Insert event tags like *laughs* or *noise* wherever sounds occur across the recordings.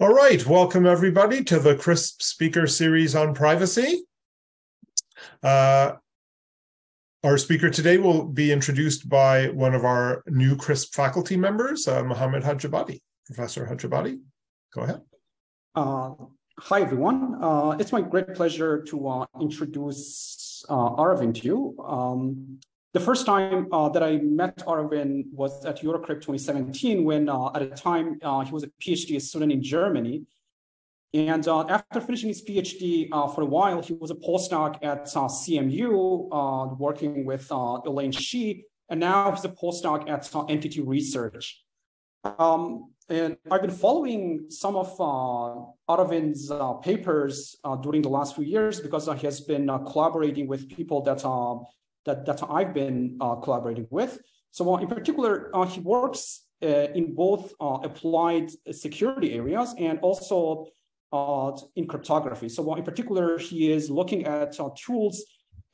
All right, welcome everybody to the CrySP speaker series on privacy. Uh, our speaker today will be introduced by one of our new CrySP faculty members, uh, Mohammed Hajiabadi. Professor Hajiabadi, go ahead. Uh, hi, everyone. Uh, it's my great pleasure to uh, introduce uh, Aravind to you. Um, the first time uh, that I met Aravind was at Eurocrypt 2017 when uh, at the time uh, he was a PhD student in Germany. And uh, after finishing his PhD uh, for a while, he was a postdoc at uh, CMU working with Elaine Shi, and now he's a postdoc at NTT Research. Um, and I've been following some of Aravind's papers during the last few years because he has been collaborating with people that that, that I've been uh, collaborating with. So uh, in particular, uh, he works in both applied security areas and also in cryptography. So in particular, he is looking at tools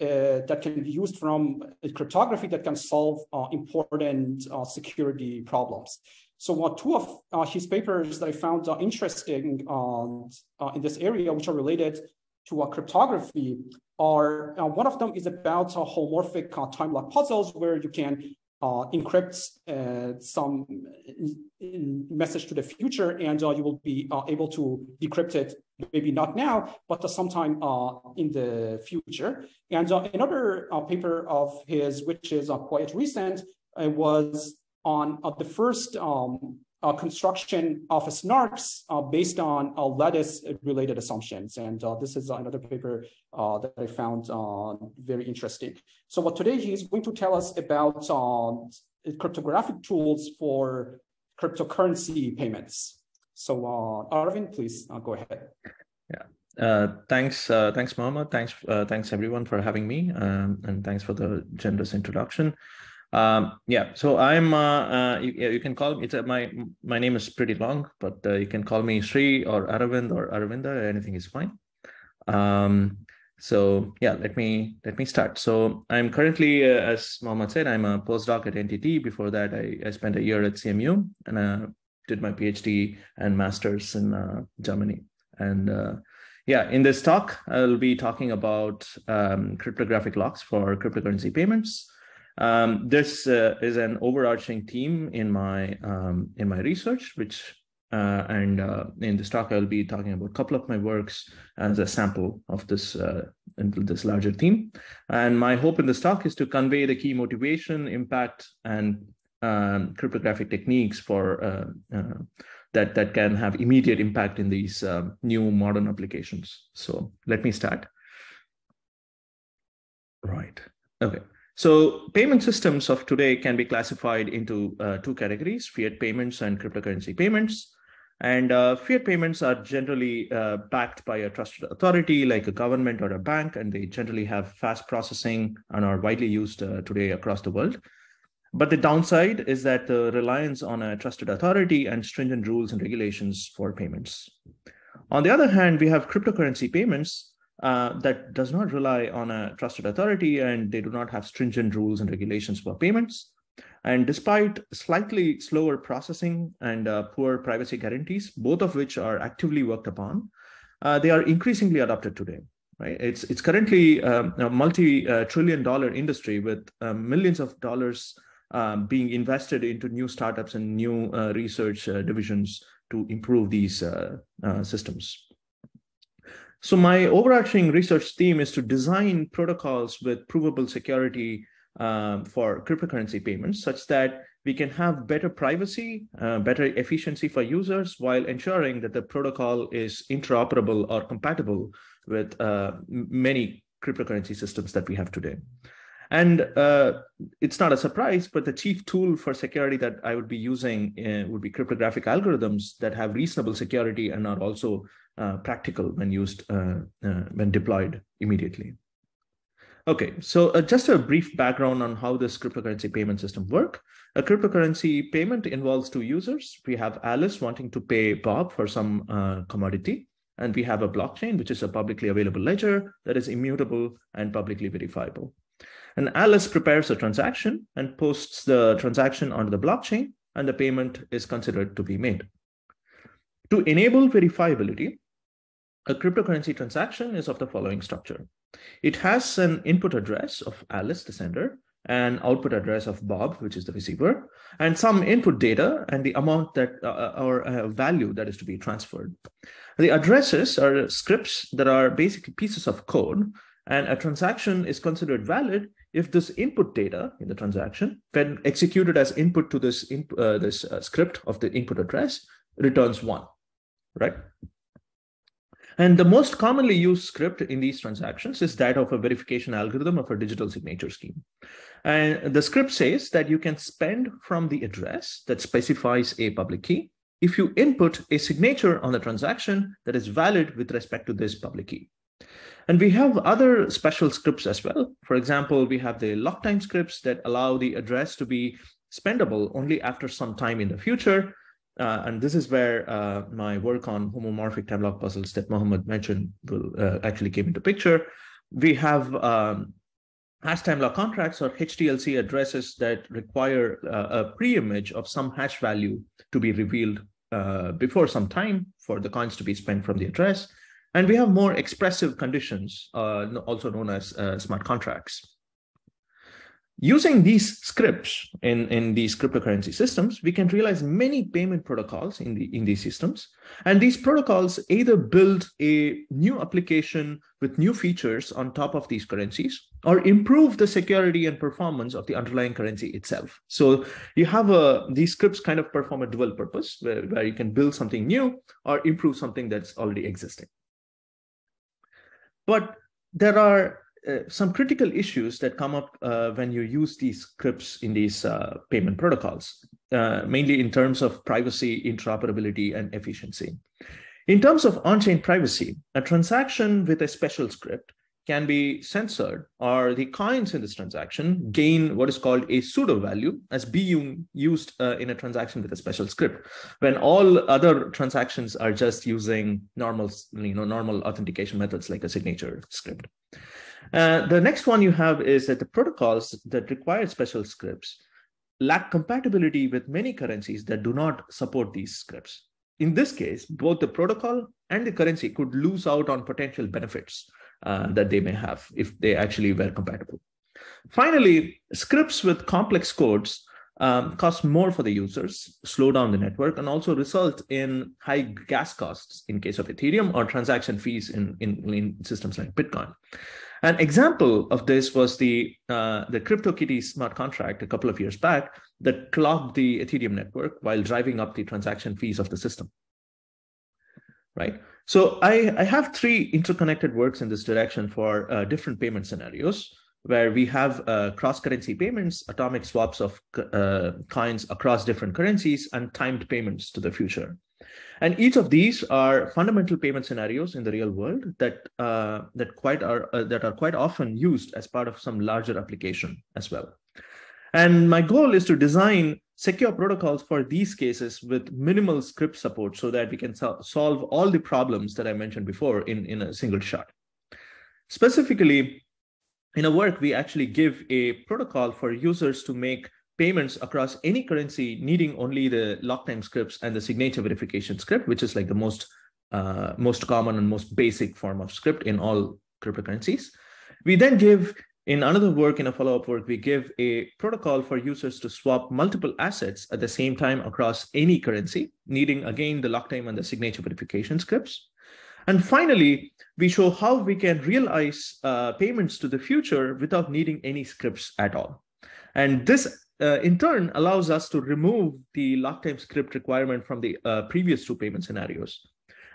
uh, that can be used from cryptography that can solve uh, important uh, security problems. So two of his papers that I found interesting in this area, which are related to cryptography, are uh, one of them is about uh, homomorphic uh, time lock puzzles where you can uh, encrypt uh, some message to the future and uh, you will be able to decrypt it maybe not now but sometime in the future. And another paper of his which is quite recent was on the first um, uh, construction of a snarks uh, based on uh, lattice related assumptions. And uh, this is another paper uh, that I found uh, very interesting. So what today he's going to tell us about cryptographic tools for cryptocurrency payments. So Arvind, please go ahead. Yeah. thanks, thanks, Mohammed. Thanks, thanks everyone for having me, um, and thanks for the generous introduction. Um, yeah, so I'm. Uh, uh, you, you, can call me. It's my my name is pretty long, but uh, you can call me Sri or Aravind or Aravinda. Anything is fine. Um, so yeah, let me let me start. So I'm currently, uh, as Mohammed said, I'm a postdoc at NTT. Before that, I, I spent a year at CMU and uh, did my PhD and masters in uh, Germany. And uh, yeah, in this talk, I'll be talking about um, cryptographic locks for cryptocurrency payments. Um, this uh, is an overarching theme in my um, in my research, which uh, and uh, in this talk I'll be talking about a couple of my works as a sample of this uh, this larger theme. And my hope in this talk is to convey the key motivation, impact, and um, cryptographic techniques for uh, uh, that that can have immediate impact in these new modern applications. So let me start. Right. Okay. So payment systems of today can be classified into uh, two categories, fiat payments and cryptocurrency payments. And uh, fiat payments are generally uh, backed by a trusted authority like a government or a bank, and they generally have fast processing and are widely used uh, today across the world. But the downside is that the reliance on a trusted authority and stringent rules and regulations for payments. On the other hand, we have cryptocurrency payments, uh, that does not rely on a trusted authority and they do not have stringent rules and regulations for payments. And despite slightly slower processing and uh, poor privacy guarantees, both of which are actively worked upon, uh, they are increasingly adopted today. Right? It's it's currently um, a multi-trillion-dollar industry with um, millions of dollars um, being invested into new startups and new uh, research uh, divisions to improve these uh, systems. So my overarching research theme is to design protocols with provable security um, for cryptocurrency payments such that we can have better privacy, uh, better efficiency for users while ensuring that the protocol is interoperable or compatible with uh, many cryptocurrency systems that we have today. And uh, it's not a surprise, but the chief tool for security that I would be using uh, would be cryptographic algorithms that have reasonable security and are also uh, practical when used, uh, uh, when deployed immediately. Okay, so uh, just a brief background on how this cryptocurrency payment system work. A cryptocurrency payment involves two users. We have Alice wanting to pay Bob for some commodity, and we have a blockchain, which is a publicly available ledger that is immutable and publicly verifiable. And Alice prepares a transaction and posts the transaction onto the blockchain, and the payment is considered to be made. To enable verifiability, a cryptocurrency transaction is of the following structure. It has an input address of Alice, the sender, an output address of Bob, which is the receiver, and some input data and the amount that uh, uh or uh, value that is to be transferred. The addresses are scripts that are basically pieces of code, and a transaction is considered valid if this input data in the transaction, when executed as input to this, uh, this uh, script of the input address, returns one, right? And the most commonly used script in these transactions is that of a verification algorithm of a digital signature scheme. And the script says that you can spend from the address that specifies a public key if you input a signature on the transaction that is valid with respect to this public key. And we have other special scripts as well. For example, we have the lock time scripts that allow the address to be spendable only after some time in the future. Uh, and this is where uh, my work on homomorphic time lock puzzles that Mohammed mentioned will uh, actually came into picture. We have um, hash time lock contracts or HTLC addresses that require uh, a pre-image of some hash value to be revealed uh, before some time for the coins to be spent from the address. And we have more expressive conditions, uh, also known as smart contracts. Using these scripts in, in these cryptocurrency systems, we can realize many payment protocols in, the, in these systems. And these protocols either build a new application with new features on top of these currencies or improve the security and performance of the underlying currency itself. So you have a, these scripts kind of perform a dual purpose where, where you can build something new or improve something that's already existing. But there are uh, some critical issues that come up uh, when you use these scripts in these uh, payment protocols, uh, mainly in terms of privacy, interoperability, and efficiency. In terms of on-chain privacy, a transaction with a special script can be censored or the coins in this transaction gain what is called a pseudo value as being used uh, in a transaction with a special script when all other transactions are just using normal you know normal authentication methods like a signature script uh, the next one you have is that the protocols that require special scripts lack compatibility with many currencies that do not support these scripts. In this case, both the protocol and the currency could lose out on potential benefits uh, that they may have if they actually were compatible. Finally, scripts with complex codes um, cost more for the users, slow down the network, and also result in high gas costs in case of Ethereum or transaction fees in, in, in systems like Bitcoin. An example of this was the uh, the CryptoKitty smart contract a couple of years back that clogged the Ethereum network while driving up the transaction fees of the system. Right. So I, I have three interconnected works in this direction for uh, different payment scenarios where we have uh, cross-currency payments, atomic swaps of uh, coins across different currencies, and timed payments to the future. And each of these are fundamental payment scenarios in the real world that uh, that quite are uh, that are quite often used as part of some larger application as well. And my goal is to design secure protocols for these cases with minimal script support so that we can so solve all the problems that I mentioned before in, in a single shot. Specifically, in a work, we actually give a protocol for users to make payments across any currency needing only the lock time scripts and the signature verification script, which is like the most uh, most common and most basic form of script in all cryptocurrencies. We then give in another work, in a follow-up work, we give a protocol for users to swap multiple assets at the same time across any currency, needing again the lock time and the signature verification scripts. And finally, we show how we can realize uh, payments to the future without needing any scripts at all. And this uh, in turn allows us to remove the lock time script requirement from the uh, previous two payment scenarios.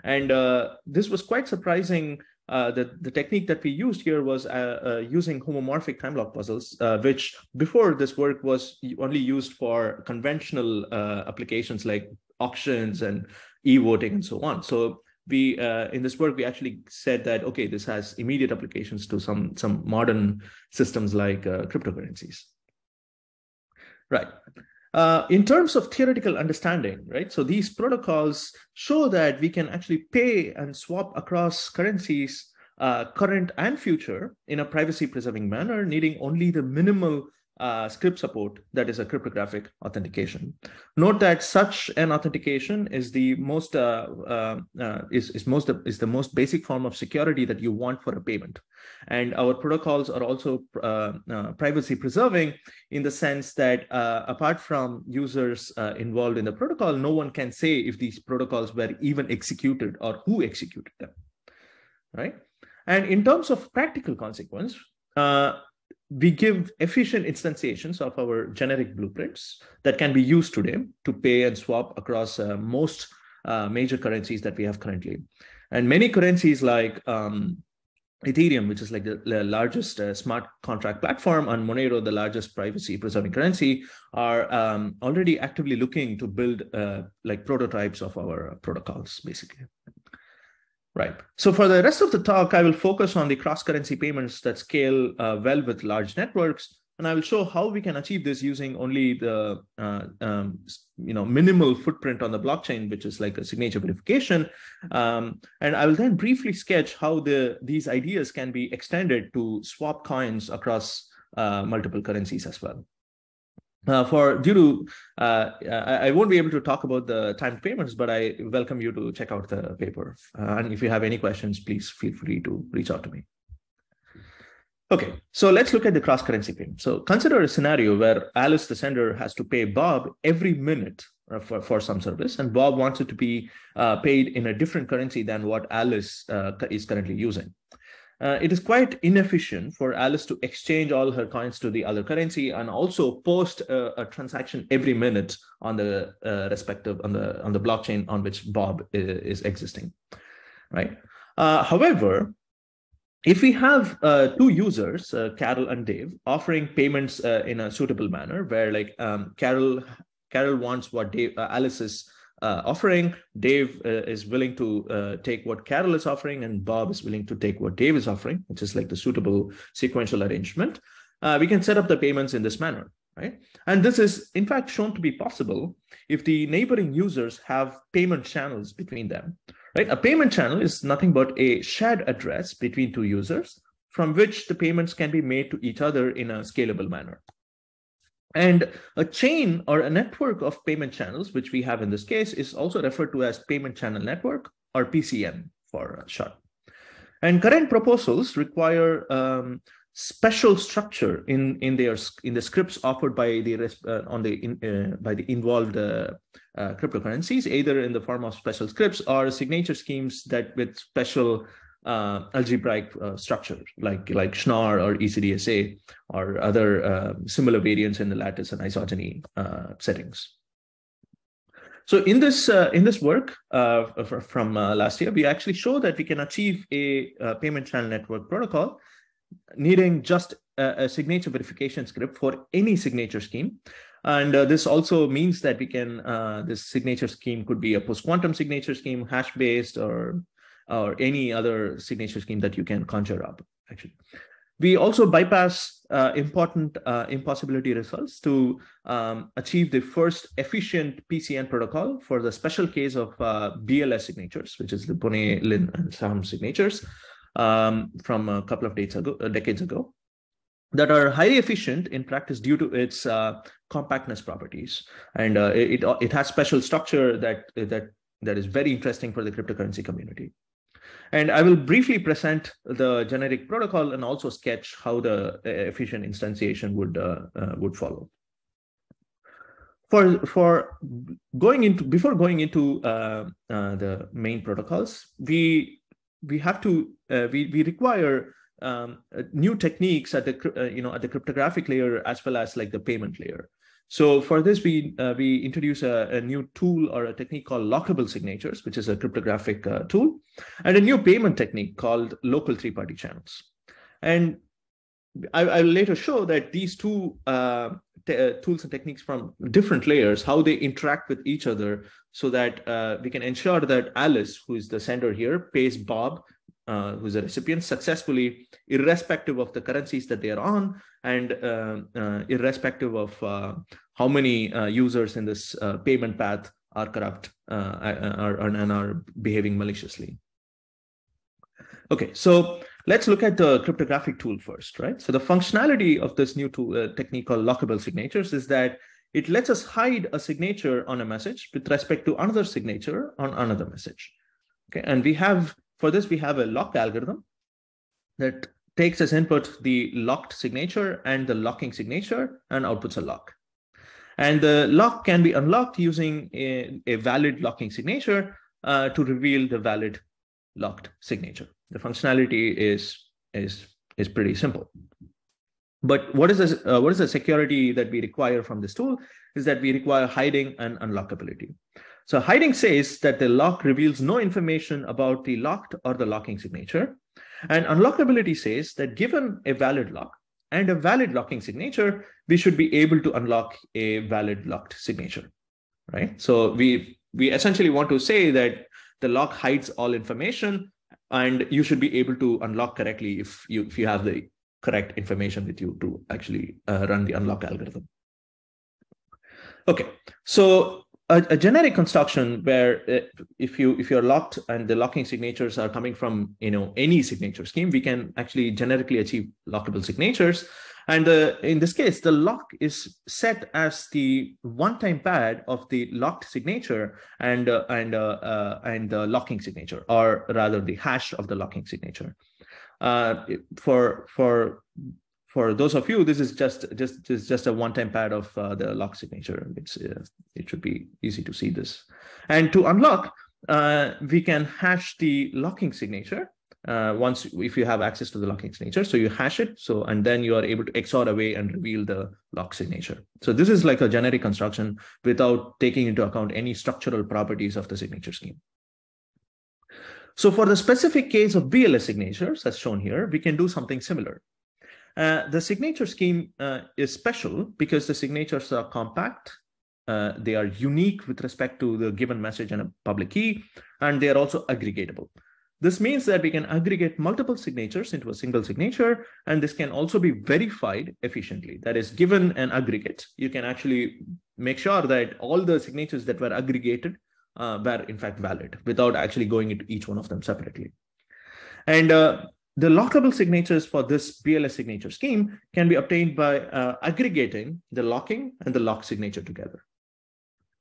And uh, this was quite surprising. Uh, the, the technique that we used here was uh, uh, using homomorphic time lock puzzles, which before this work was only used for conventional applications like auctions and e-voting and so on. So we in this work we actually said that okay, this has immediate applications to some some modern systems like cryptocurrencies. Right. Uh, in terms of theoretical understanding, right? So these protocols show that we can actually pay and swap across currencies, uh, current and future, in a privacy preserving manner, needing only the minimal uh, script support that is a cryptographic authentication. Note that such an authentication is the most uh, uh, uh, is, is most is the most basic form of security that you want for a payment. And our protocols are also uh, uh, privacy preserving in the sense that apart from users involved in the protocol, no one can say if these protocols were even executed or who executed them, right? And in terms of practical consequence, uh, we give efficient instantiations of our generic blueprints that can be used today to pay and swap across uh, most uh, major currencies that we have currently. And many currencies like um, Ethereum, which is like the, the largest uh, smart contract platform, and Monero, the largest privacy preserving currency, are um, already actively looking to build uh, like prototypes of our protocols, basically. Right. So for the rest of the talk, I will focus on the cross-currency payments that scale uh, well with large networks, and I will show how we can achieve this using only the uh, um, you know minimal footprint on the blockchain, which is like a signature verification. Um, and I will then briefly sketch how the these ideas can be extended to swap coins across uh, multiple currencies as well. Uh, for due to uh, I, I, won't be able to talk about the timed payments, but I welcome you to check out the paper. Uh, and if you have any questions, please feel free to reach out to me. Okay, so let's look at the cross-currency payment. So consider a scenario where Alice, the sender, has to pay Bob every minute uh, for, for some service, and Bob wants it to be uh, paid in a different currency than what Alice uh, is currently using uh, it is quite inefficient for Alice to exchange all her coins to the other currency and also post a, a transaction every minute on the uh, respective on the on the blockchain on which Bob is, is existing, right? Uh, however, if we have uh, two users, uh, Carol and Dave, offering payments uh, in a suitable manner, where like um, Carol Carol wants what Dave uh, offering. Dave uh, is willing to uh, take what Carol is offering, and Bob is willing to take what Dave is offering, which is like the suitable sequential arrangement. Uh, we can set up the payments in this manner, right? And this is in fact shown to be possible if the neighboring users have payment channels between them, right? A payment channel is nothing but a shared address between two users from which the payments can be made to each other in a scalable manner. And a chain or a network of payment channels, which we have in this case, is also referred to as payment channel network or PCN for short. And current proposals require um, special structure in in their in the scripts offered by the uh, on the in, uh, by the involved uh, uh, cryptocurrencies, either in the form of special scripts or signature schemes that with special uh, algebraic uh, structure like like Schnorr or ECDSA or other uh, similar variants in the lattice and isogeny uh, settings. So in this uh, in this work uh, from last year, we actually show that we can achieve a, a payment channel network protocol needing just a, a, signature verification script for any signature scheme. And this also means that we can, this signature scheme could be a post-quantum signature scheme, hash-based, or or any other signature scheme that you can conjure up, actually. We also bypass uh, important uh, impossibility results to um, achieve the first efficient PCN protocol for the special case of uh, BLS signatures, which is the Boneh, Lynn, and Sam signatures um, from a couple of ago, decades ago that are highly efficient in practice due to its uh, compactness properties, and uh, it it has special structure that that that is very interesting for the cryptocurrency community. And I will briefly present the generic protocol and also sketch how the uh, efficient instantiation would, uh, uh, would follow. For, for going into, before going into uh, uh, the main protocols, we, we have to, uh, we, we require um, new techniques at the, you know, at the cryptographic layer as well as like the payment layer. So for this, we uh, we introduce a, a, new tool or a technique called lockable signatures, which is a cryptographic uh, tool, and a new payment technique called local three-party channels. And I, will later show that these two uh, uh, tools and techniques from different layers, how they interact with each other, so that uh, we can ensure that Alice, who is the sender here, pays Bob uh, who's a recipient successfully, irrespective of the currencies that they are on, and uh, uh, irrespective of uh, how many uh, users in this uh, payment path are corrupt are, and are behaving maliciously. Okay, so let's look at the cryptographic tool first, right? So the functionality of this new tool, uh, technique called lockable signatures is that it lets us hide a signature on a message with respect to another signature on another message. Okay, and we have, for this, we have a lock algorithm that takes as input the locked signature and the locking signature and outputs a lock. And the lock can be unlocked using a, a valid locking signature uh, to reveal the valid locked signature. The functionality is, is, is pretty simple. But what is, this, uh, what is the security that we require from this tool is that we require hiding and unlockability. So hiding says that the lock reveals no information about the locked or the locking signature. And unlockability says that given a valid lock and a valid locking signature, we should be able to unlock a valid locked signature, right? So we, we essentially want to say that the lock hides all information and you should be able to unlock correctly if you, if you have the correct information with you to actually uh, run the unlock algorithm. Okay, so a, a generic construction where uh, if you if you're locked and the locking signatures are coming from you know any signature scheme, we can actually generically achieve lockable signatures. And uh, in this case, the lock is set as the one-time pad of the locked signature and uh, and uh, uh, and the locking signature, or rather the hash of the locking signature. Uh, for for for those of you, this is just just just, just a one-time pad of uh, the lock signature. It's uh, it should be easy to see this. And to unlock, uh, we can hash the locking signature uh, once if you have access to the locking signature. So you hash it. So and then you are able to XOR away and reveal the lock signature. So this is like a generic construction without taking into account any structural properties of the signature scheme. So for the specific case of BLS signatures, as shown here, we can do something similar. Uh, the signature scheme uh, is special because the signatures are compact, uh, they are unique with respect to the given message and a public key, and they are also aggregatable. This means that we can aggregate multiple signatures into a single signature, and this can also be verified efficiently. That is, given an aggregate, you can actually make sure that all the signatures that were aggregated uh, were in fact valid without actually going into each one of them separately. And uh, the lockable signatures for this BLS signature scheme can be obtained by uh, aggregating the locking and the lock signature together.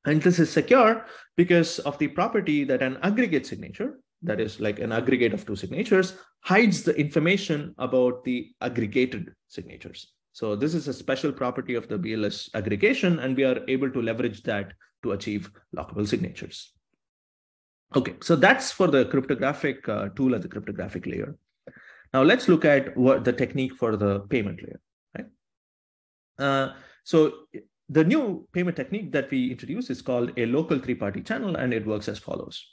And this is secure because of the property that an aggregate signature, that is like an aggregate of two signatures, hides the information about the aggregated signatures. So this is a special property of the BLS aggregation, and we are able to leverage that to achieve lockable signatures. Okay, so that's for the cryptographic uh, tool at the cryptographic layer. Now let's look at what the technique for the payment layer. Right? Uh, so the new payment technique that we introduce is called a local three-party channel, and it works as follows.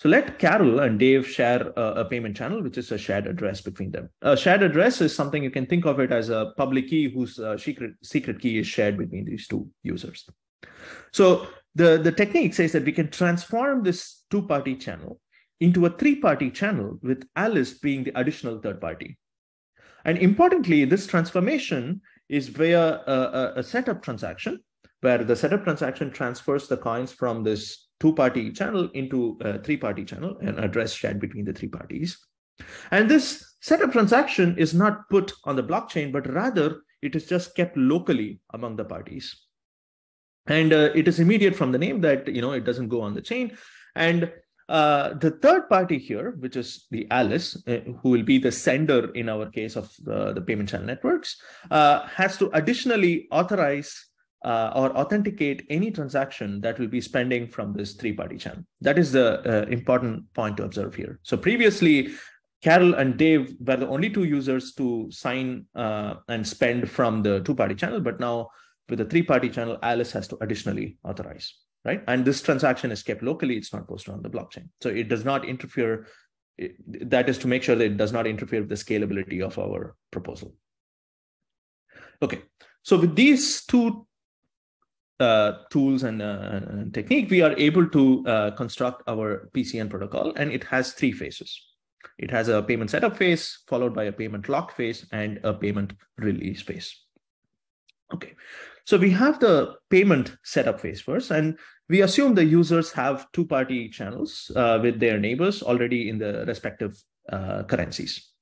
So let Carol and Dave share a, a, payment channel, which is a shared address between them. A shared address is something you can think of it as a public key whose uh, secret, secret key is shared between these two users. So the, the technique says that we can transform this two-party channel into a three-party channel with Alice being the additional third party. And importantly, this transformation is via a, a, setup transaction where the setup transaction transfers the coins from this two-party channel into a three-party channel, an address shared between the three parties. And this setup transaction is not put on the blockchain, but rather it is just kept locally among the parties and uh, it is immediate from the name that you know it doesn't go on the chain and uh, the third party here, which is the Alice, uh, who will be the sender in our case of the, payment channel networks, uh, has to additionally authorize uh, or authenticate any transaction that will be spending from this three party channel. That is the important point to observe here. So previously, Carol and Dave were the only two users to sign and spend from the two party channel, but now with the three-party channel, Alice has to additionally authorize, right? And this transaction is kept locally; it's not posted on the blockchain, so it does not interfere. That is to make sure that it does not interfere with the scalability of our proposal. Okay, so with these two uh, tools and, uh, and, technique, we are able to uh, construct our PCN protocol, and it has three phases. It has a payment setup phase, followed by a payment lock phase, and a payment release phase. Okay, so we have the payment setup phase first, and we assume the users have two-party channels uh, with their neighbors already in the respective uh, currencies.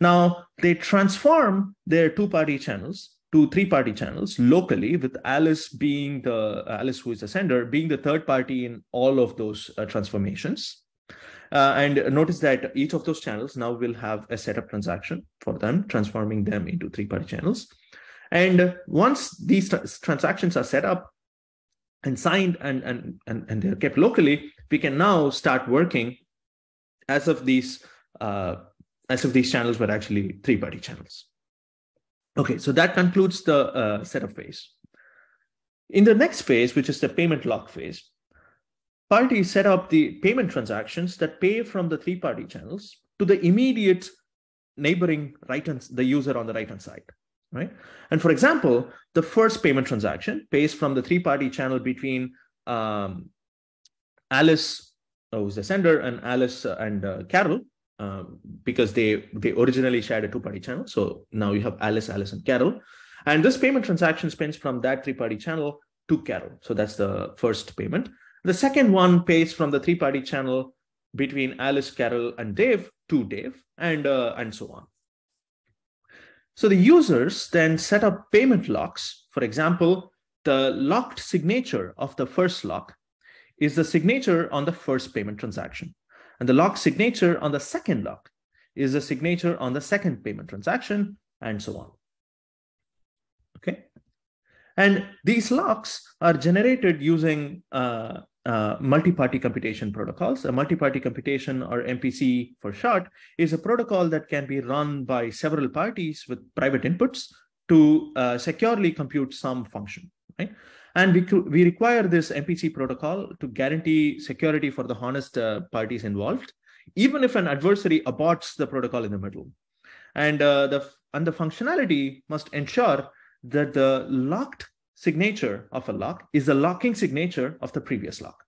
Now they transform their two-party channels to three-party channels locally, with Alice being the Alice who is the sender being the third party in all of those uh, transformations. Uh, and notice that each of those channels now will have a setup transaction for them, transforming them into three-party channels. And once these transactions are set up and signed and, and, and, and they're kept locally, we can now start working as if these uh, as if these channels were actually three-party channels. Okay, so that concludes the uh, setup phase. In the next phase, which is the payment lock phase, parties set up the payment transactions that pay from the three-party channels to the immediate neighboring right hand, the user on the right-hand side, right? And for example, the first payment transaction pays from the three-party channel between um, Alice, who's the sender, and Alice and uh, Carol, um, because they they originally shared a two-party channel. So now you have Alice, Alice, and Carol. And this payment transaction spends from that three-party channel to Carol. So that's the first payment. The second one pays from the three-party channel between Alice, Carol, and Dave to Dave, and uh, and so on. So the users then set up payment locks. For example, the locked signature of the first lock is the signature on the first payment transaction. And the lock signature on the second lock is the signature on the second payment transaction, and so on. Okay. And these locks are generated using uh, uh, multi-party computation protocols. A multi-party computation, or MPC for short, is a protocol that can be run by several parties with private inputs to uh, securely compute some function. Right? And we, we require this MPC protocol to guarantee security for the honest uh, parties involved, even if an adversary aborts the protocol in the middle. And, uh, the, and the functionality must ensure that the locked signature of a lock is the locking signature of the previous lock.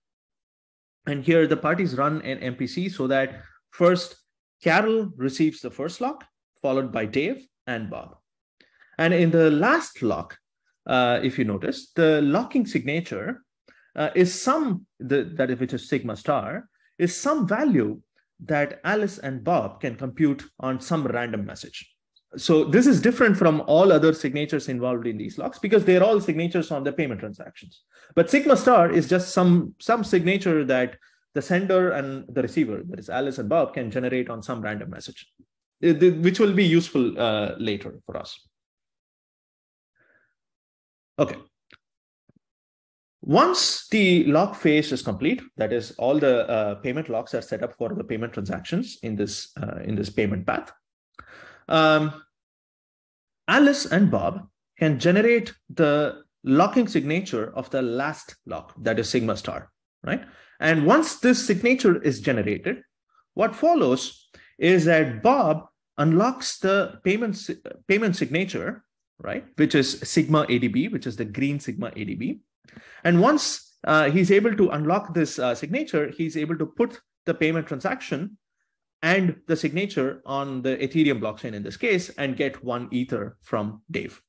And here the parties run an MPC so that first Carol receives the first lock, followed by Dave and Bob. And in the last lock, uh, if you notice, the locking signature uh, is some, the, that which is sigma star, is some value that Alice and Bob can compute on some random message. So this is different from all other signatures involved in these locks because they're all signatures on the payment transactions. But sigma star is just some, some signature that the sender and the receiver, that is Alice and Bob, can generate on some random message, which will be useful uh, later for us. Okay. Once the lock phase is complete, that is all the uh, payment locks are set up for the payment transactions in this, uh, in this payment path. Um, Alice and Bob can generate the locking signature of the last lock, that is sigma star, right? And once this signature is generated, what follows is that Bob unlocks the payment, payment signature right? Which is sigma ADB, which is the green sigma ADB. And once uh, he's able to unlock this uh, signature, he's able to put the payment transaction and the signature on the Ethereum blockchain in this case and get one Ether from Dave,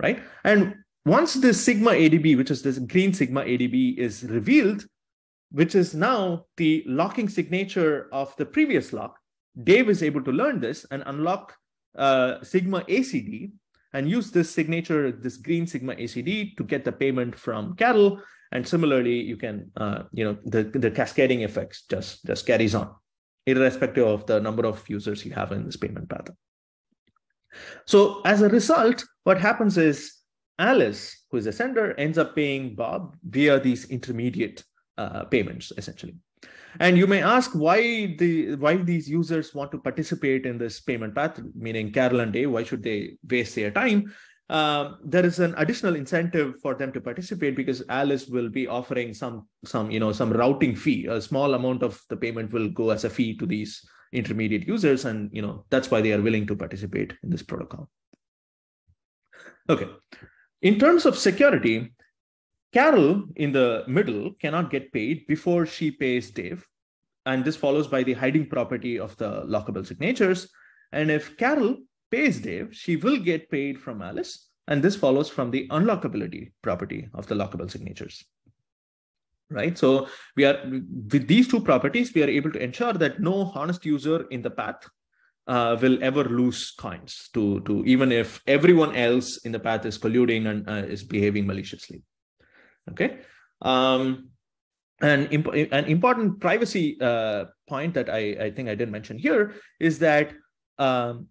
right? And once this sigma ADB, which is this green sigma ADB, is revealed, which is now the locking signature of the previous lock, Dave is able to learn this and unlock uh, sigma ACD, and use this signature, this green sigma ACD to get the payment from Carol. And similarly, you can, uh, you know, the, the cascading effects just, just carries on, irrespective of the number of users you have in this payment pattern. So as a result, what happens is Alice, who is a sender, ends up paying Bob via these intermediate uh, payments, essentially. And you may ask why the why these users want to participate in this payment path, meaning Carol and Dave, why should they waste their time? Uh, there is an additional incentive for them to participate because Alice will be offering some some you know some routing fee. A small amount of the payment will go as a fee to these intermediate users, and you know that's why they are willing to participate in this protocol. Okay, in terms of security, Carol in the middle cannot get paid before she pays Dave. And this follows by the hiding property of the lockable signatures. And if Carol pays Dave, she will get paid from Alice. And this follows from the unlockability property of the lockable signatures. Right. So we are with these two properties, we are able to ensure that no honest user in the path uh, will ever lose coins to to even if everyone else in the path is colluding and uh, is behaving maliciously. Okay. Um, an, imp- an important privacy uh, point that I, I think I didn't mention here is that um,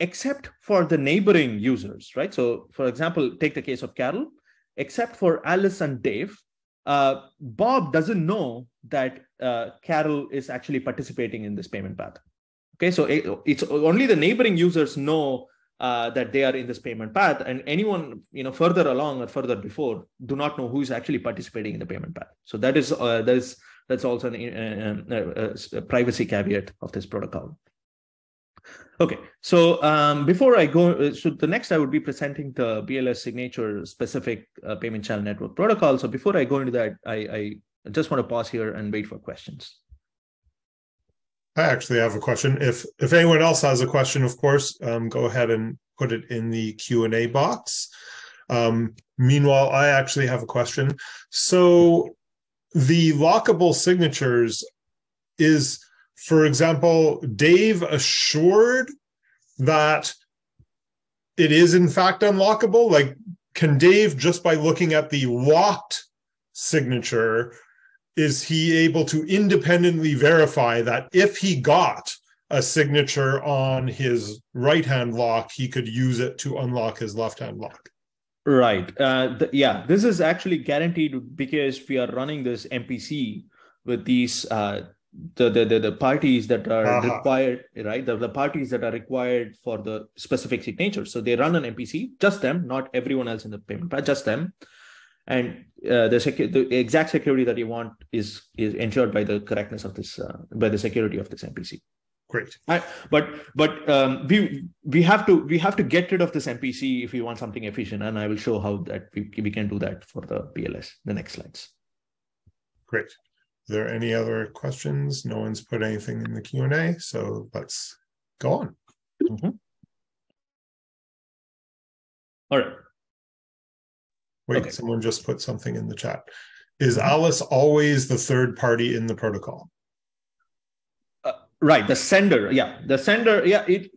except for the neighboring users, right? So, for example, take the case of Carol, except for Alice and Dave, uh, Bob doesn't know that uh, Carol is actually participating in this payment path. Okay, so it, it's only the neighboring users know uh, that they are in this payment path, and anyone you know further along or further before do not know who is actually participating in the payment path. So that is uh, that is that's also an, uh, uh, a, a privacy caveat of this protocol. Okay, so um, before I go, uh, so the next I would be presenting the BLS signature specific uh, payment channel network protocol. So before I go into that, I, I just want to pause here and wait for questions. I actually have a question. If if anyone else has a question, of course, um, go ahead and put it in the Q and A box. Um, meanwhile, I actually have a question. So the lockable signatures is for example, Dave assured that it is in fact unlockable? Like, can Dave, just by looking at the locked signature, is he able to independently verify that if he got a signature on his right hand lock, he could use it to unlock his left hand lock? Right. Uh, the, yeah, this is actually guaranteed because we are running this MPC with these uh, the, the, the, the parties that are uh-huh. required, right? The, the parties that are required for the specific signature. So they run an MPC, just them, not everyone else in the payment but just them. And uh, the, secu- the exact security that you want is is ensured by the correctness of this, uh, by the security of this MPC. Great. I, but but um, we we have to we have to get rid of this MPC if we want something efficient, and I will show how that we, we can do that for the BLS. The next slides. Great there any other questions? No one's put anything in the Q&A, so let's go on. Mm -hmm. All right. Wait, okay. someone just put something in the chat. Is mm-hmm. Alice always the third party in the protocol? Uh, right, the sender. Yeah, the sender. Yeah, it.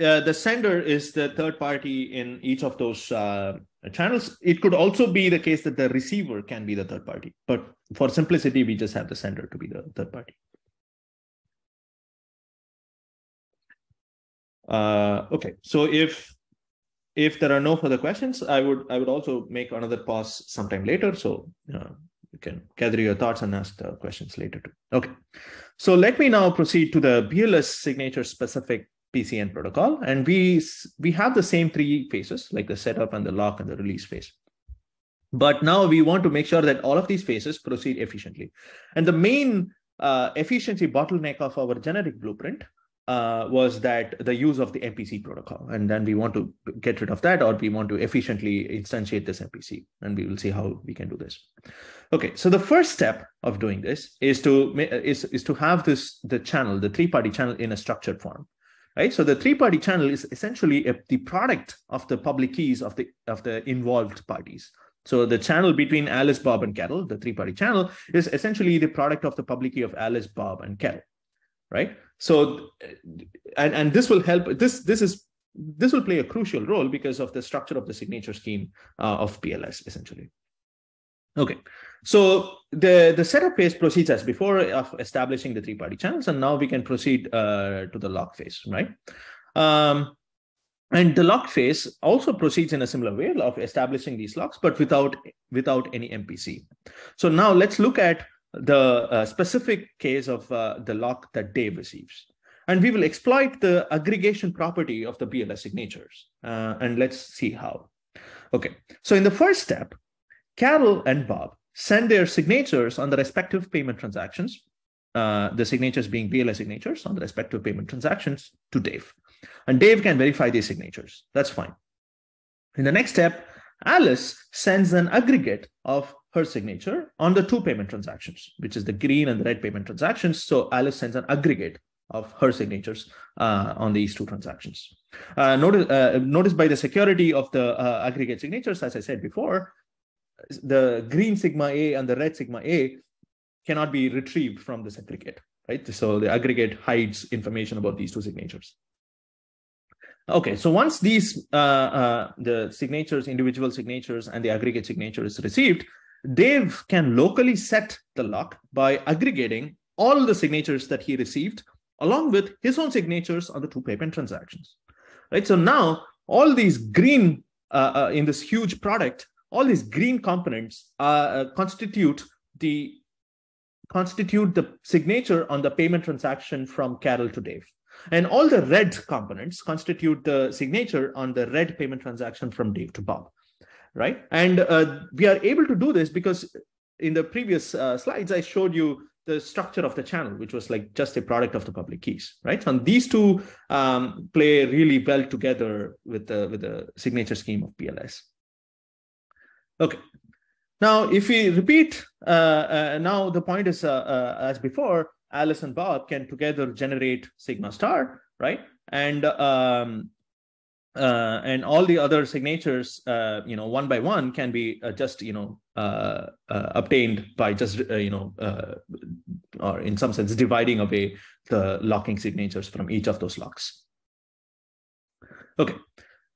Uh, the sender is the third party in each of those uh, channels. It could also be the case that the receiver can be the third party, but for simplicity, we just have the sender to be the third party. Uh, okay, so if if there are no further questions, I would I would also make another pause sometime later, so uh, you can gather your thoughts and ask the questions later too. Okay, so let me now proceed to the BLS signature specific PCN protocol. And we, we have the same three phases, like the setup and the lock and the release phase. But now we want to make sure that all of these phases proceed efficiently. And the main uh, efficiency bottleneck of our generic blueprint uh, was that the use of the MPC protocol. And then we want to get rid of that, or we want to efficiently instantiate this MPC. And we will see how we can do this. Okay, so the first step of doing this is to is, is to have this the channel, the three-party channel in a structured form right? So the three-party channel is essentially a, the product of the public keys of the of the involved parties. So the channel between Alice, Bob, and Carol, the three-party channel, is essentially the product of the public key of Alice, Bob, and Carol, right? So, and and this will help. This this is this will play a crucial role because of the structure of the signature scheme uh, of BLS essentially. Okay, so the, the setup phase proceeds as before of establishing the three-party channels, and now we can proceed uh, to the lock phase, right? Um, and the lock phase also proceeds in a similar way of establishing these locks, but without without any MPC. So now let's look at the uh, specific case of uh, the lock that Dave receives. And we will exploit the aggregation property of the BLS signatures. Uh, and let's see how. Okay, so in the first step, Carol and Bob send their signatures on the respective payment transactions, uh, the signatures being BLS signatures on the respective payment transactions to Dave. And Dave can verify these signatures. That's fine. In the next step, Alice sends an aggregate of her signature on the two payment transactions, which is the green and the red payment transactions. So Alice sends an aggregate of her signatures uh, on these two transactions. Uh, notice, uh, notice by the security of the uh, aggregate signatures, as I said before, the green sigma A and the red sigma A cannot be retrieved from this aggregate. right? So the aggregate hides information about these two signatures. Okay, so once these uh, uh, the signatures, individual signatures, and the aggregate signature is received, Dave can locally set the lock by aggregating all the signatures that he received along with his own signatures on the two payment transactions. Right. So now all these green uh, uh, in this huge product, all these green components uh, uh, constitute the constitute the signature on the payment transaction from Carol to Dave. And all the red components constitute the signature on the red payment transaction from Dave to Bob, right? And uh, we are able to do this because in the previous uh, slides, I showed you the structure of the channel, which was like just a product of the public keys, right? And these two um, play really well together with the, with the signature scheme of BLS. Okay, now, if we repeat, uh, uh, now the point is, uh, uh, as before, Alice and Bob can together generate sigma star, right? And um, uh, and all the other signatures, uh, you know, one by one can be just, you know, obtained by just, you know, or in some sense dividing away the locking signatures from each of those locks. Okay,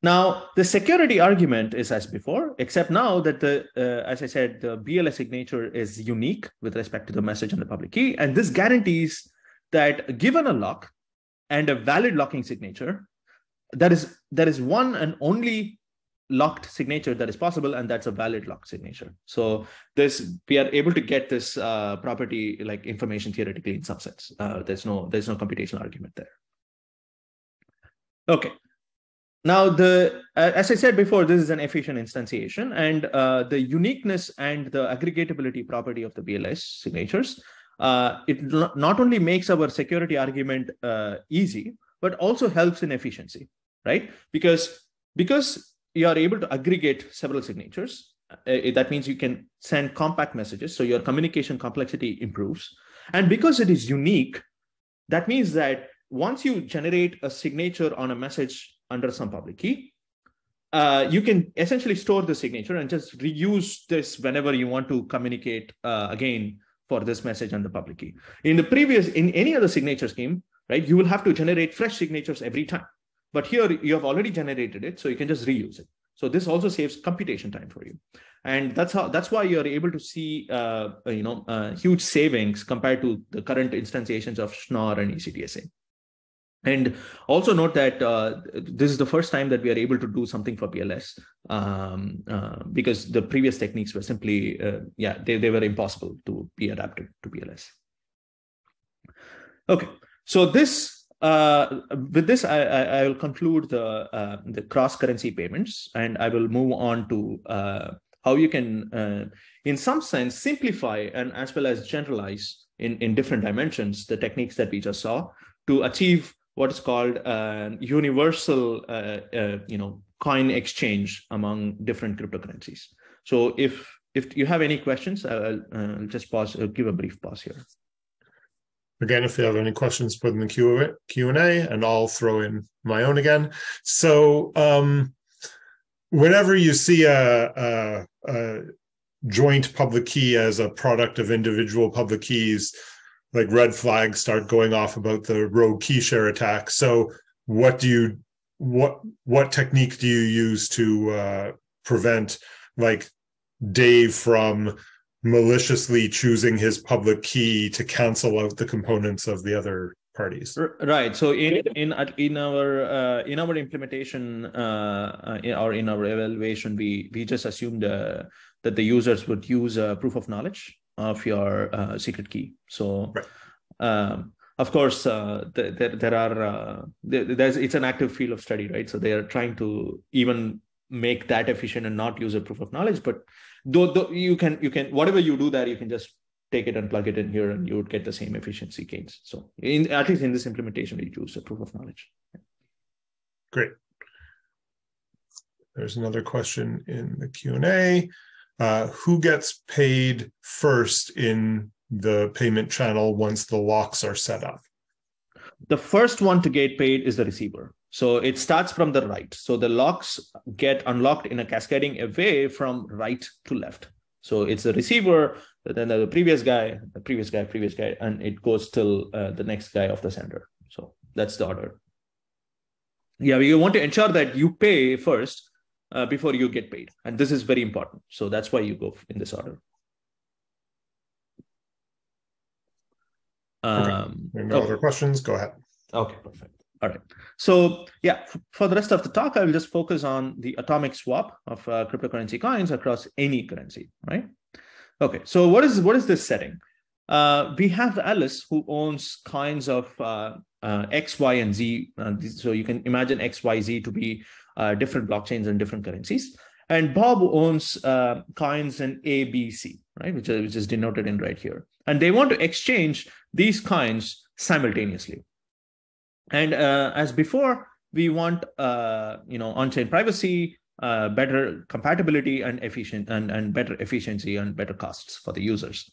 now, the security argument is as before, except now that the, uh, as I said, the BLS signature is unique with respect to the message and the public key. And this guarantees that given a lock and a valid locking signature, that is, there is one and only locked signature that is possible, and that's a valid lock signature. So this, we are able to get this uh, property like information theoretically in sense. Uh, there's no, there's no computational argument there. Okay, now, the uh, as I said before, this is an efficient instantiation, and uh, the uniqueness and the aggregatability property of the BLS signatures, uh, it not only makes our security argument uh, easy, but also helps in efficiency, right? Because because you are able to aggregate several signatures, uh, that means you can send compact messages, so your communication complexity improves, and because it is unique, that means that once you generate a signature on a message under some public key. Uh, you can essentially store the signature and just reuse this whenever you want to communicate uh, again for this message and the public key. In the previous, in any other signature scheme, right, you will have to generate fresh signatures every time. But here you have already generated it, so you can just reuse it. So this also saves computation time for you, and that's how that's why you are able to see uh, you know uh, huge savings compared to the current instantiations of Schnorr and ECDSA. And also note that uh, this is the first time that we are able to do something for BLS um, uh, because the previous techniques were simply, uh, yeah, they, they were impossible to be adapted to BLS. Okay, so this, uh, with this, I, I, I, will conclude the, uh, the cross-currency payments and I will move on to uh, how you can, in some sense, simplify and as well as generalize in, in different dimensions the techniques that we just saw to achieve what is called a universal, uh, uh, you know, coin exchange among different cryptocurrencies. So if if you have any questions, I'll, uh, just pause, I'll give a brief pause here. Again, if you have any questions, put in the Q and A, and I'll throw in my own again. So, um, whenever you see a, a, a joint public key as a product of individual public keys, like red flags start going off about the rogue key share attack. So what do you what what technique do you use to uh, prevent like Dave from maliciously choosing his public key to cancel out the components of the other parties? Right. So in in in our uh, in our implementation uh, uh or in our evaluation we we just assumed uh, that the users would use a proof of knowledge of your uh, secret key. So, right. um, of course, uh, there, there are uh, there's it's an active field of study, right? So they are trying to even make that efficient and not use a proof of knowledge. But though, though you can you can whatever you do there, you can just take it and plug it in here, and you would get the same efficiency gains. So, in at least in this implementation, we use a proof of knowledge. Great. There's another question in the Q and A uh, who gets paid first in the payment channel once the locks are set up? The first one to get paid is the receiver. So it starts from the right. So the locks get unlocked in a cascading way from right to left. So it's the receiver, then the previous guy, the previous guy, previous guy, and it goes till uh, the next guy of the sender. So that's the order. Yeah, you want to ensure that you pay first uh, before you get paid, and this is very important. So that's why you go in this order. Um, okay. No okay. other questions? Go ahead. Okay, perfect. All right. So yeah, for the rest of the talk, I will just focus on the atomic swap of uh, cryptocurrency coins across any currency, right? Okay. So what is what is this setting? Uh, we have Alice who owns coins of uh, uh X, Y, and Z. Uh, so you can imagine X, Y, Z to be different blockchains and different currencies. And Bob owns coins in A, B, C, right, which is, which is denoted in right here. And they want to exchange these coins simultaneously. And uh, as before, we want uh, you know on-chain privacy, uh, better compatibility, and efficient and, and better efficiency and better costs for the users.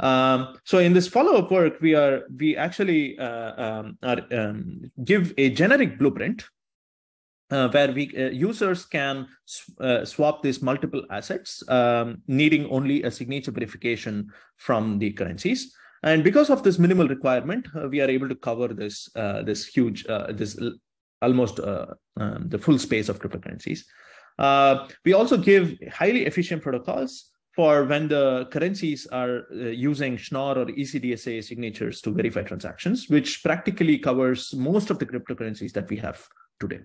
Um, so in this follow-up work, we are we actually uh, um, are, um, give a generic blueprint uh, where we uh, users can uh, swap these multiple assets, um, needing only a signature verification from the currencies. And because of this minimal requirement, uh, we are able to cover this uh, this huge uh, this almost um, the full space of cryptocurrencies. we also give highly efficient protocols for when the currencies are using Schnorr or ECDSA signatures to verify transactions, which practically covers most of the cryptocurrencies that we have today.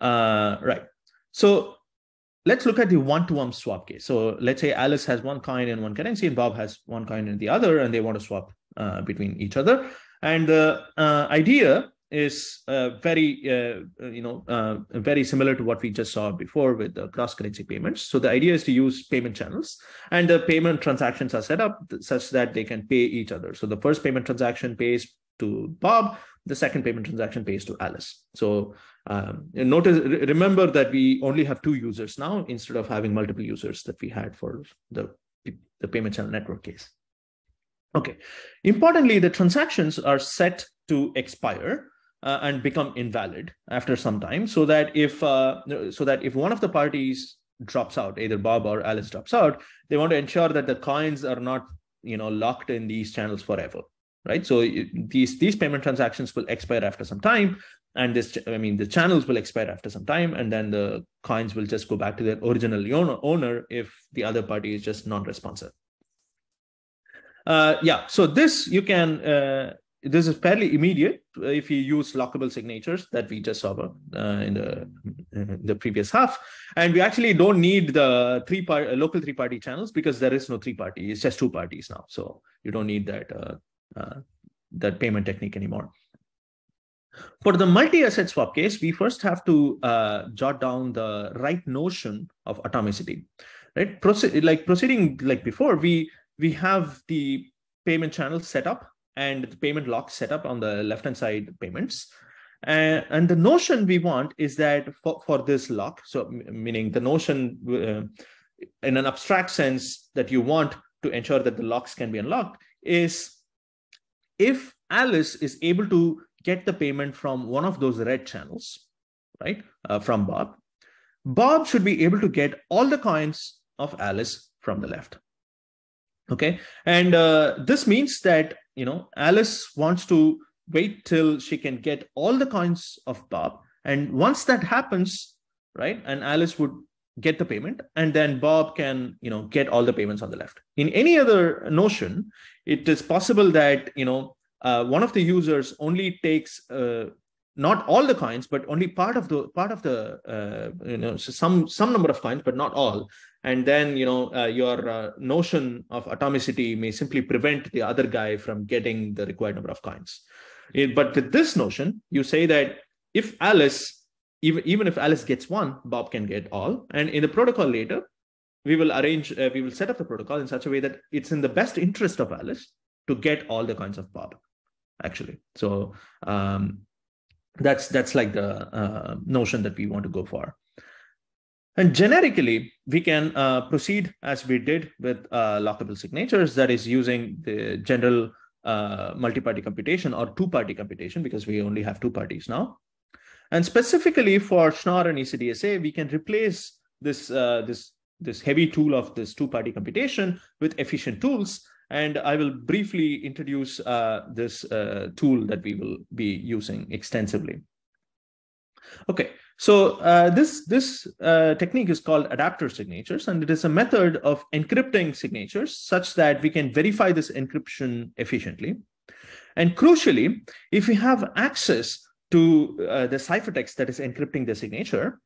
Uh, right. So let's look at the one-to-one swap case. So let's say Alice has one coin in one currency and Bob has one coin in the other, and they want to swap uh, between each other. And the uh, idea is uh, very, uh, you know, uh, very similar to what we just saw before with the cross-currency payments. So the idea is to use payment channels, and the payment transactions are set up such that they can pay each other. So the first payment transaction pays to Bob, the second payment transaction pays to Alice. So um, notice, remember that we only have two users now instead of having multiple users that we had for the, the payment channel network case. Okay. Importantly, the transactions are set to expire uh, and become invalid after some time, so that if uh, so that if one of the parties drops out, either Bob or Alice drops out, they want to ensure that the coins are not you know locked in these channels forever right? So these these payment transactions will expire after some time, and this I mean the channels will expire after some time, and then the coins will just go back to their original owner if the other party is just non-responsive. Uh, yeah, so this you can uh, this is fairly immediate if you use lockable signatures that we just saw uh, in the in the previous half and we actually don't need the three part local three party channels because there is no three party it's just two parties now so you don't need that uh, uh, that payment technique anymore. For the multi-asset swap case, we first have to uh, jot down the right notion of atomicity, right? Proce like proceeding like before, we we have the payment channel set up and the payment lock set up on the left-hand side payments. Uh, and the notion we want is that for, for this lock, so meaning the notion uh, in an abstract sense that you want to ensure that the locks can be unlocked is if Alice is able to get the payment from one of those red channels, right, uh, from Bob, Bob should be able to get all the coins of Alice from the left. Okay, and uh, this means that you know Alice wants to wait till she can get all the coins of Bob, and once that happens, right, and Alice would get the payment and then bob can you know get all the payments on the left. In any other notion it is possible that you know uh, one of the users only takes uh, not all the coins but only part of the part of the uh, you know so some some number of coins but not all. And then you know uh, your uh, notion of atomicity may simply prevent the other guy from getting the required number of coins. It, but with this notion you say that if alice even, even if Alice gets one, Bob can get all. And in the protocol later, we will arrange, uh, we will set up the protocol in such a way that it's in the best interest of Alice to get all the coins of Bob, actually. So um, that's that's like the uh, notion that we want to go for. And generically, we can uh, proceed as we did with uh, lockable signatures, that is using the general uh, multi-party computation or two-party computation, because we only have two parties now. And specifically for Schnorr and ECDSA, we can replace this, uh, this this heavy tool of this two-party computation with efficient tools. And I will briefly introduce uh, this uh, tool that we will be using extensively. Okay, so uh, this, this uh, technique is called adapter signatures, and it is a method of encrypting signatures such that we can verify this encryption efficiently. And crucially, if we have access to uh, the ciphertext that is encrypting the signature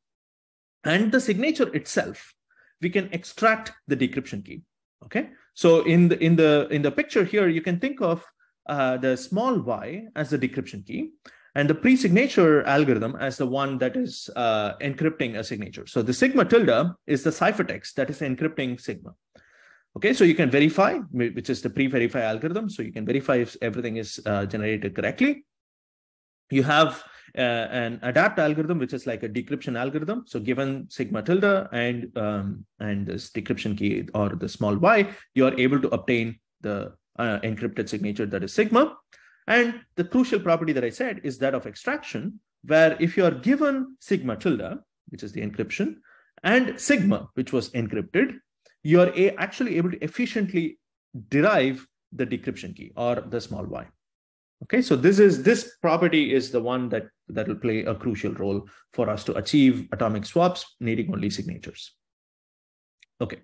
and the signature itself, we can extract the decryption key. Okay, so in the in the in the picture here, you can think of uh, the small y as the decryption key, and the pre-signature algorithm as the one that is uh, encrypting a signature. So the sigma tilde is the ciphertext that is encrypting sigma. Okay, so you can verify, which is the pre-verify algorithm. So you can verify if everything is uh, generated correctly. You have uh, an adapt algorithm, which is like a decryption algorithm. So given sigma tilde and um, and this decryption key or the small y, you are able to obtain the uh, encrypted signature that is sigma. And the crucial property that I said is that of extraction, where if you are given sigma tilde, which is the encryption, and sigma, which was encrypted, you are actually able to efficiently derive the decryption key or the small y. Okay, so this is this property is the one that that will play a crucial role for us to achieve atomic swaps needing only signatures. Okay.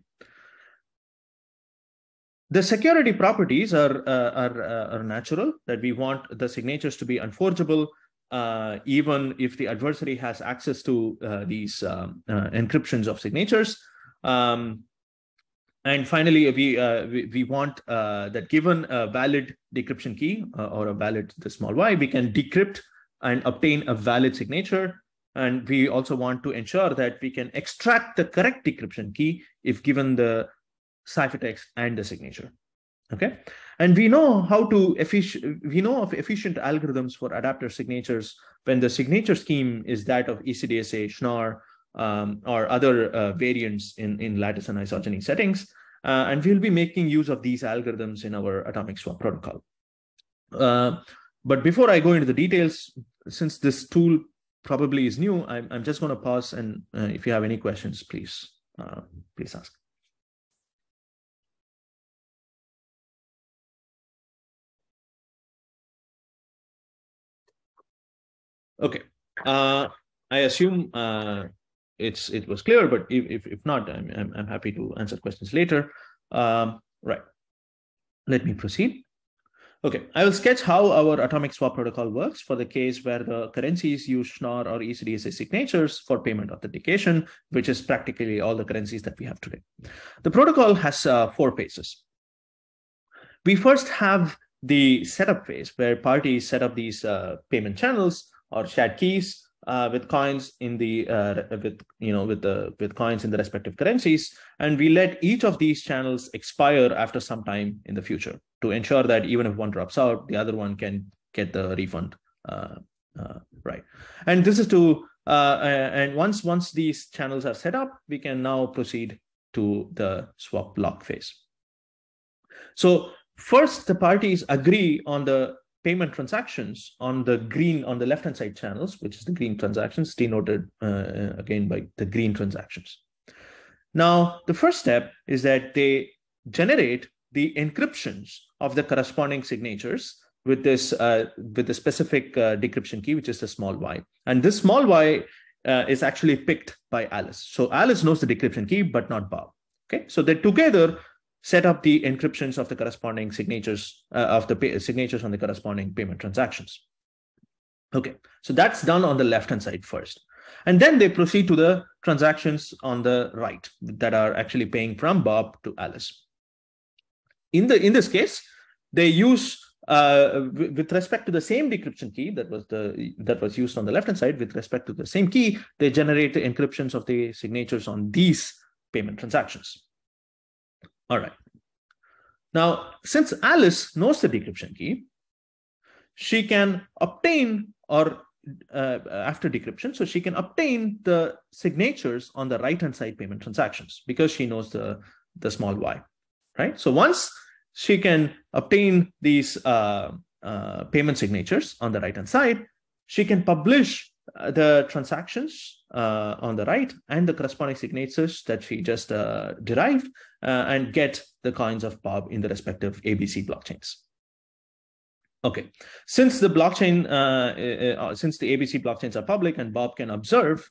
The security properties are uh, are, uh, are natural that we want the signatures to be unforgeable, uh, even if the adversary has access to uh, these um, uh, encryptions of signatures. Um, and finally, we, uh, we, we, want uh, that given a valid decryption key uh, or a valid the small y, we can decrypt and obtain a valid signature. And we also want to ensure that we can extract the correct decryption key if given the ciphertext and the signature. Okay, and we know how to efficient. We know of efficient algorithms for adapter signatures when the signature scheme is that of ECDSA, Schnorr, um, or other uh, variants in, in lattice and isogeny settings. Uh, and we'll be making use of these algorithms in our atomic swap protocol. Uh, but before I go into the details, since this tool probably is new, I'm, I'm just going to pause. And uh, if you have any questions, please, uh, please ask. Okay. Uh, I assume it's it was clear, but if if, if not, I'm, I'm, I'm happy to answer questions later. Um, right. Let me proceed. Okay, I will sketch how our atomic swap protocol works for the case where the currencies use Schnorr or ECDSA signatures for payment authentication, which is practically all the currencies that we have today. The protocol has uh, four phases. We first have the setup phase where parties set up these uh, payment channels or shared keys uh, with coins in the uh, with you know with the with coins in the respective currencies. And we let each of these channels expire after some time in the future to ensure that even if one drops out the other one can get the refund uh, uh right. And this is to uh, and once once these channels are set up we can now proceed to the swap block phase. So first the parties agree on the payment transactions on the green on the left hand side channels, which is the green transactions denoted uh, again by the green transactions. Now, the first step is that they generate the encryptions of the corresponding signatures with this uh, with the specific uh, decryption key, which is the small y. And this small y uh, is actually picked by Alice. So Alice knows the decryption key, but not Bob. Okay, so they together set up the encryptions of the corresponding signatures uh, of the pay- signatures on the corresponding payment transactions. Okay, so that's done on the left hand side first. And then they proceed to the transactions on the right that are actually paying from Bob to Alice. In the in this case, they use uh, with respect to the same decryption key that was the that was used on the left hand side with respect to the same key, they generate the encryptions of the signatures on these payment transactions. All right. Now, since Alice knows the decryption key, she can obtain or uh, after decryption, so she can obtain the signatures on the right-hand side payment transactions because she knows the, the small y, right? So once she can obtain these uh, uh, payment signatures on the right-hand side, she can publish the transactions uh, on the right and the corresponding signatures that we just uh, derived uh, and get the coins of Bob in the respective ABC blockchains. Okay, since the blockchain, uh, uh, since the ABC blockchains are public and Bob can observe,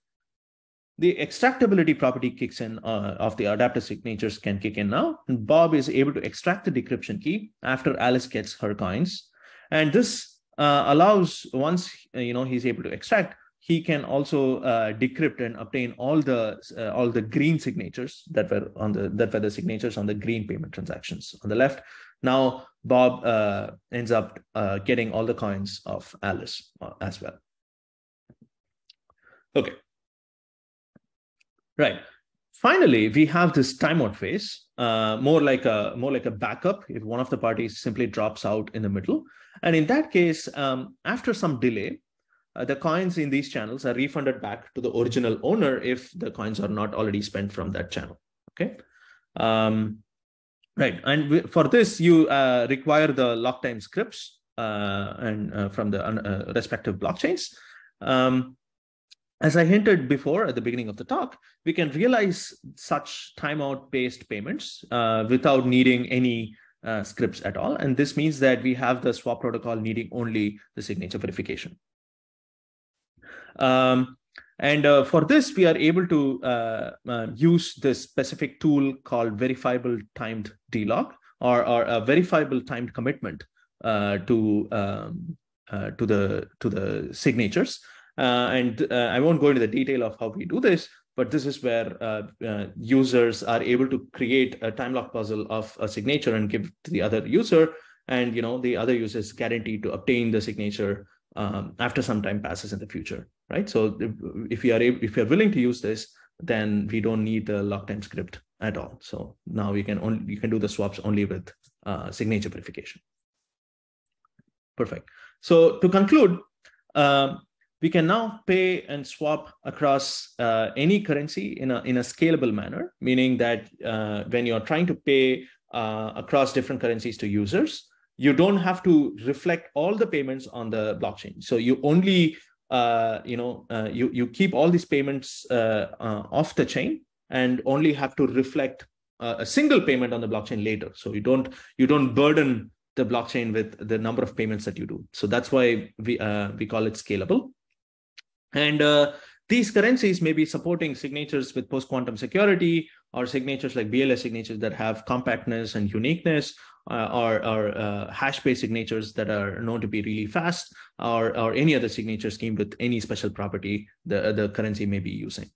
the extractability property kicks in uh, of the adapter signatures can kick in now. And Bob is able to extract the decryption key after Alice gets her coins. And this uh, allows once you know he's able to extract, he can also uh, decrypt and obtain all the uh, all the green signatures that were on the that were the signatures on the green payment transactions on the left. Now Bob uh, ends up uh, getting all the coins of Alice as well. Okay. Right. Finally, we have this timeout phase, uh, more like a more like a backup if one of the parties simply drops out in the middle. And in that case, um, after some delay, uh, the coins in these channels are refunded back to the original owner if the coins are not already spent from that channel. Okay. Um, right. And for this, you uh, require the lock time scripts uh, and uh, from the uh, respective blockchains. Um, as I hinted before at the beginning of the talk, we can realize such timeout based payments without needing any scripts at all. And this means that we have the swap protocol needing only the signature verification. Um, and uh, for this, we are able to uh, uh, use this specific tool called verifiable timed DLog or, or a verifiable timed commitment uh, to um, to the to the signatures. Uh, and uh, I won't go into the detail of how we do this, but this is where uh, uh, users are able to create a time lock puzzle of a signature and give to the other user. And you know the other user is guaranteed to obtain the signature um, after some time passes in the future, right? So if, if you are able, if you're willing to use this, then we don't need the lock time script at all. So now we can only you can do the swaps only with uh, signature verification. Perfect. So to conclude, um, we can now pay and swap across uh, any currency in a, in a scalable manner, meaning that uh, when you're trying to pay uh, across different currencies to users, you don't have to reflect all the payments on the blockchain. So you only, uh, you know, uh, you, you keep all these payments uh, off the chain and only have to reflect a single payment on the blockchain later. So you don't you don't burden the blockchain with the number of payments that you do. So that's why we we call it scalable. And uh, these currencies may be supporting signatures with post quantum security or signatures like BLS signatures that have compactness and uniqueness, uh, or, or uh, hash based signatures that are known to be really fast, or, or any other signature scheme with any special property the, the currency may be using.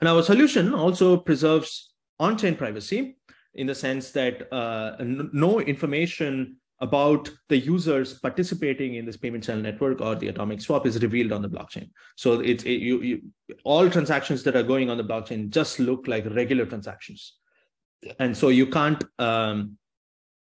And our solution also preserves on chain privacy in the sense that uh, no information about the users participating in this payment channel network or the atomic swap is revealed on the blockchain. So it's it, you, you, all transactions that are going on the blockchain just look like regular transactions, and so you can't um,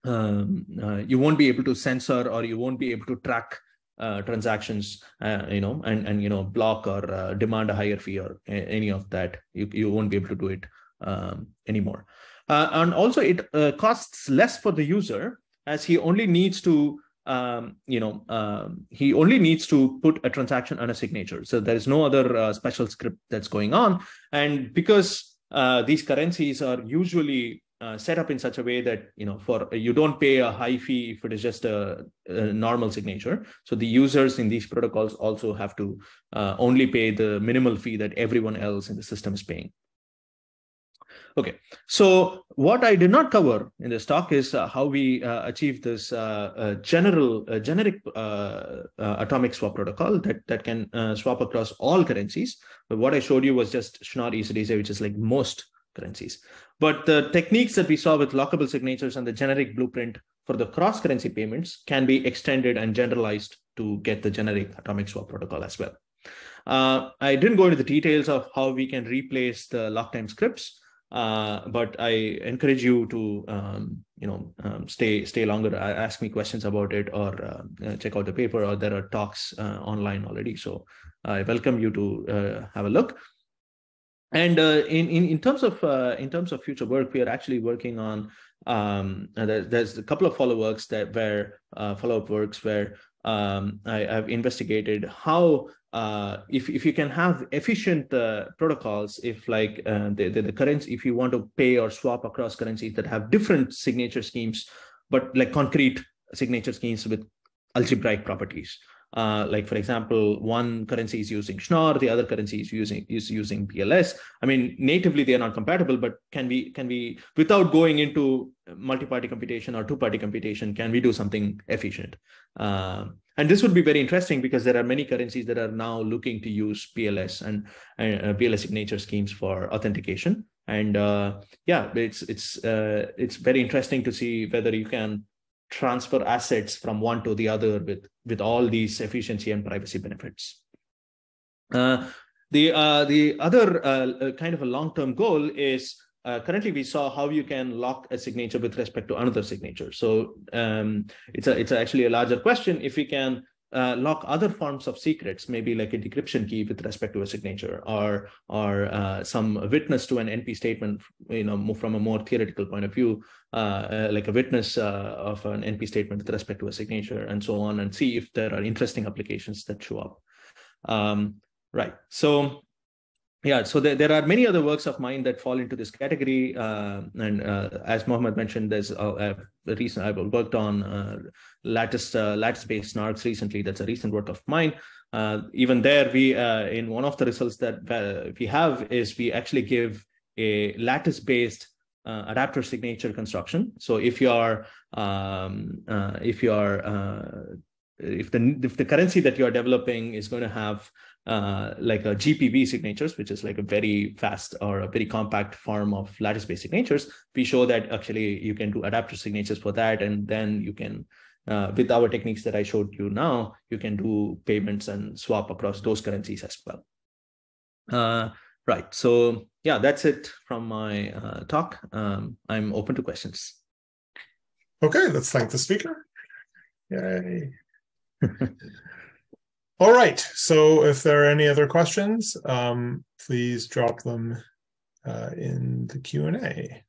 um, uh, you won't be able to censor or you won't be able to track uh, transactions, uh, you know, and and you know block or uh, demand a higher fee or any of that. You you won't be able to do it um, anymore. Uh, and also, it uh, costs less for the user as he only needs to um, you know um, he only needs to put a transaction on a signature so there is no other special script that's going on and because these currencies are usually uh, set up in such a way that you know for you don't pay a high fee if it is just a, a normal signature so the users in these protocols also have to uh, only pay the minimal fee that everyone else in the system is paying Okay, so what I did not cover in this talk is uh, how we uh, achieve this uh, general, generic atomic swap protocol that, that can swap across all currencies. But what I showed you was just Schnorr ECDSA, which is like most currencies. But the techniques that we saw with lockable signatures and the generic blueprint for the cross-currency payments can be extended and generalized to get the generic atomic swap protocol as well. I didn't go into the details of how we can replace the lock time scripts, uh, but I encourage you to um, you know um, stay stay longer. Ask me questions about it, or uh, check out the paper, or there are talks uh, online already. So I welcome you to uh, have a look. And uh, in, in in terms of in terms of future work, we are actually working on um, there, there's a couple of follow works that where follow up works where um, I, have investigated how uh, if if you can have efficient uh, protocols, if like uh, the, the, the currency, if you want to pay or swap across currencies that have different signature schemes, but like concrete signature schemes with algebraic properties. Uh, like for example, one currency is using Schnorr, the other currency is using is using BLS. I mean, natively they are not compatible, but can we can we without going into multi-party computation or two-party computation, can we do something efficient? Uh, and this would be very interesting because there are many currencies that are now looking to use BLS and uh, BLS signature schemes for authentication. And uh, yeah, it's it's uh, it's very interesting to see whether you can transfer assets from one to the other with with all these efficiency and privacy benefits. Uh, the uh, the other uh, uh kind of a long term goal is uh, currently we saw how you can lock a signature with respect to another signature. So um, it's a it's actually a larger question if we can uh, lock other forms of secrets, maybe like a decryption key with respect to a signature, or or uh, some witness to an NP statement, you know, from a more theoretical point of view, uh, uh like a witness uh, of an NP statement with respect to a signature, and so on, and see if there are interesting applications that show up. Um, right. So yeah so there, there are many other works of mine that fall into this category uh, and uh, as mohammed mentioned there's a, a recent i've worked on uh, lattice uh, lattice based snarks recently. That's a recent work of mine. Uh, even there we uh, in one of the results that we have is we actually give a lattice based adapter signature construction. So if you're um, if you're if the if the currency that you're developing is going to have uh, like a GPV signatures, which is like a very fast or a very compact form of lattice-based signatures, we show that actually you can do adapter signatures for that, and then you can, uh, with our techniques that I showed you now, you can do payments and swap across those currencies as well. Uh, right. So yeah, that's it from my uh, talk. Um, I'm open to questions. Okay, let's thank the speaker. Yay. *laughs* All right. So if there are any other questions, um, please drop them uh, in the Q&A.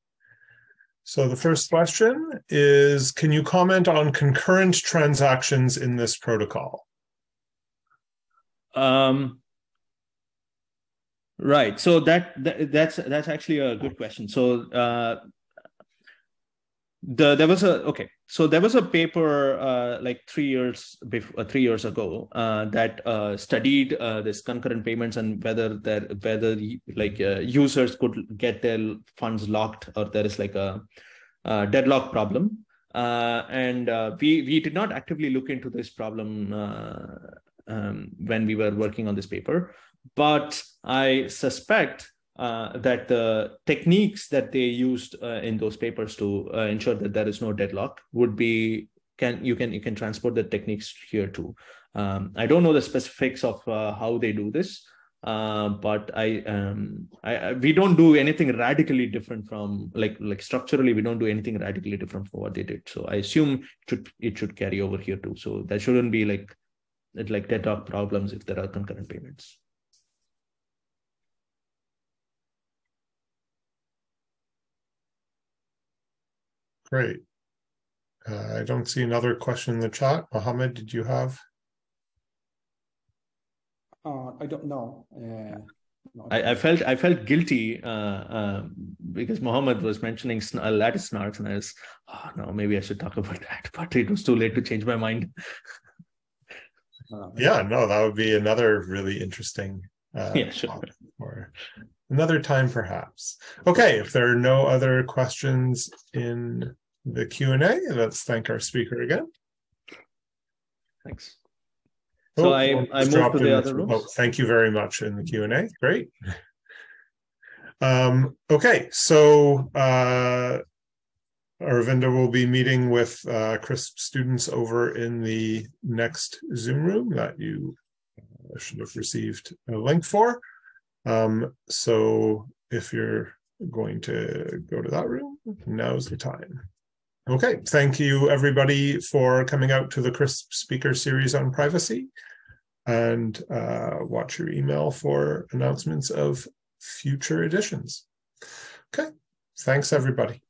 So the first question is, can you comment on concurrent transactions in this protocol? Um, right. So that, that, that's that's actually a good question. So uh, the there was a okay. So there was a paper uh, like three years before uh, three years ago uh, that uh, studied uh, this concurrent payments and whether there whether like users could get their funds locked or there is like a, a deadlock problem. And we we did not actively look into this problem um, when we were working on this paper. But i suspect uh, that the techniques that they used uh, in those papers to uh, ensure that there is no deadlock would be can you can you can transport the techniques here too. Um, I don't know the specifics of uh, how they do this, uh, but I, um, I, I, we don't do anything radically different from like like structurally we don't do anything radically different from what they did. So I assume it should it should carry over here too. So there shouldn't be like like deadlock problems if there are concurrent payments. Great. Uh, I don't see another question in the chat. Mohammed, did you have? Uh, I don't know. Uh, no, I, I, felt I felt guilty uh, uh, because Mohammed was mentioning sn- uh, lattice snarks, and I was, oh no, maybe I should talk about that. *laughs* But it was too late to change my mind. Yeah, no, that would be another really interesting. Uh, yeah, sure. Or another time, perhaps. Okay, if there are no other questions in the Q&A. Let's thank our speaker again. Thanks. So oh, I, I moved to the other room. Oh, thank you very much in the Q&A. Great. Um, okay, so uh, Aravinda will be meeting with uh, CrySP students over in the next Zoom room that you should have received a link for. Um, so if you're going to go to that room, now's the time. Okay, thank you everybody for coming out to the CrySP speaker series on privacy and uh, watch your email for announcements of future editions. Okay, thanks everybody.